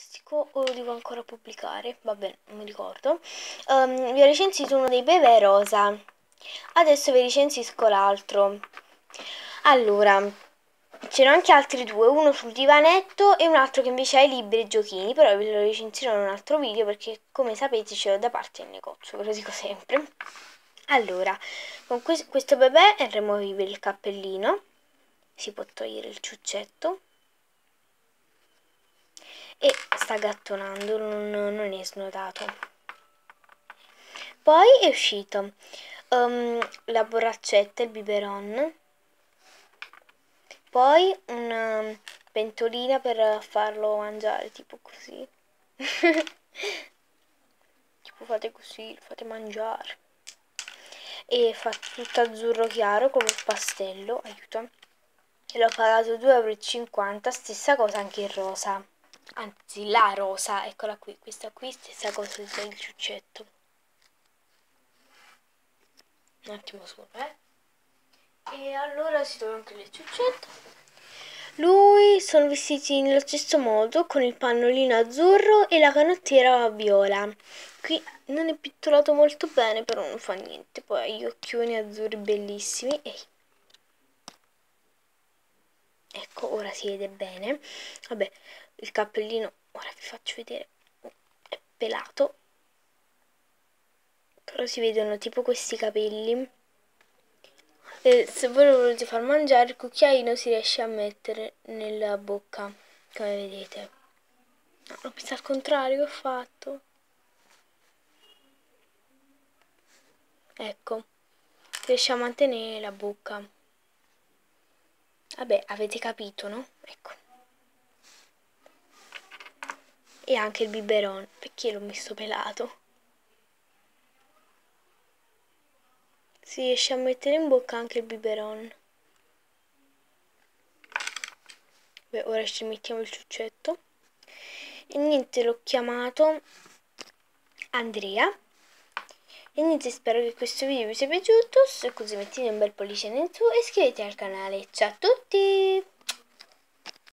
plastico o lo devo ancora pubblicare? Vabbè, non mi ricordo. Um, vi ho recensito uno dei bebè rosa. Adesso vi recensisco l'altro. Allora, c'erano anche altri due, uno sul divanetto e un altro che invece ha i libri e giochini, però ve lo recensirò in un altro video perché come sapete ce l'ho da parte del negozio, ve lo dico sempre. Allora, con questo bebè è removibile il cappellino, si può togliere il ciuccetto e sta gattonando, non, non è snodato. Poi è uscito um, la borraccetta, il biberon, poi una pentolina per farlo mangiare, tipo così. tipo fate così, lo fate mangiare e fa tutto azzurro chiaro come il pastello, aiuto. E l'ho pagato 2,50 euro, stessa cosa anche il rosa. Anzi, la rosa, eccola qui, questa qui, stessa cosa del ciuccetto. Un attimo solo, eh. E allora si trova anche il ciuccetto. Lui sono vestiti nello stesso modo, con il pannolino azzurro e la canottiera viola. Qui non è pitturato molto bene, però non fa niente. Poi gli occhioni azzurri bellissimi. Ehi. Ecco, ora si vede bene. Vabbè, il cappellino, ora vi faccio vedere, è pelato. Però si vedono tipo questi capelli. E se voi lo volete far mangiare, il cucchiaino si riesce a mettere nella bocca, come vedete. No, l'ho messo al contrario, che ho fatto? ecco riesce a mantenere la bocca vabbè avete capito no? ecco. E anche il biberon perché l'ho messo pelato? Si riesce a mettere in bocca anche il biberon. Beh, ora ci mettiamo il ciuccetto. E niente l'ho chiamato Andrea niente, spero che questo video vi sia piaciuto, se così mettete un bel pollice in su e iscrivetevi al canale. Ciao a tutti!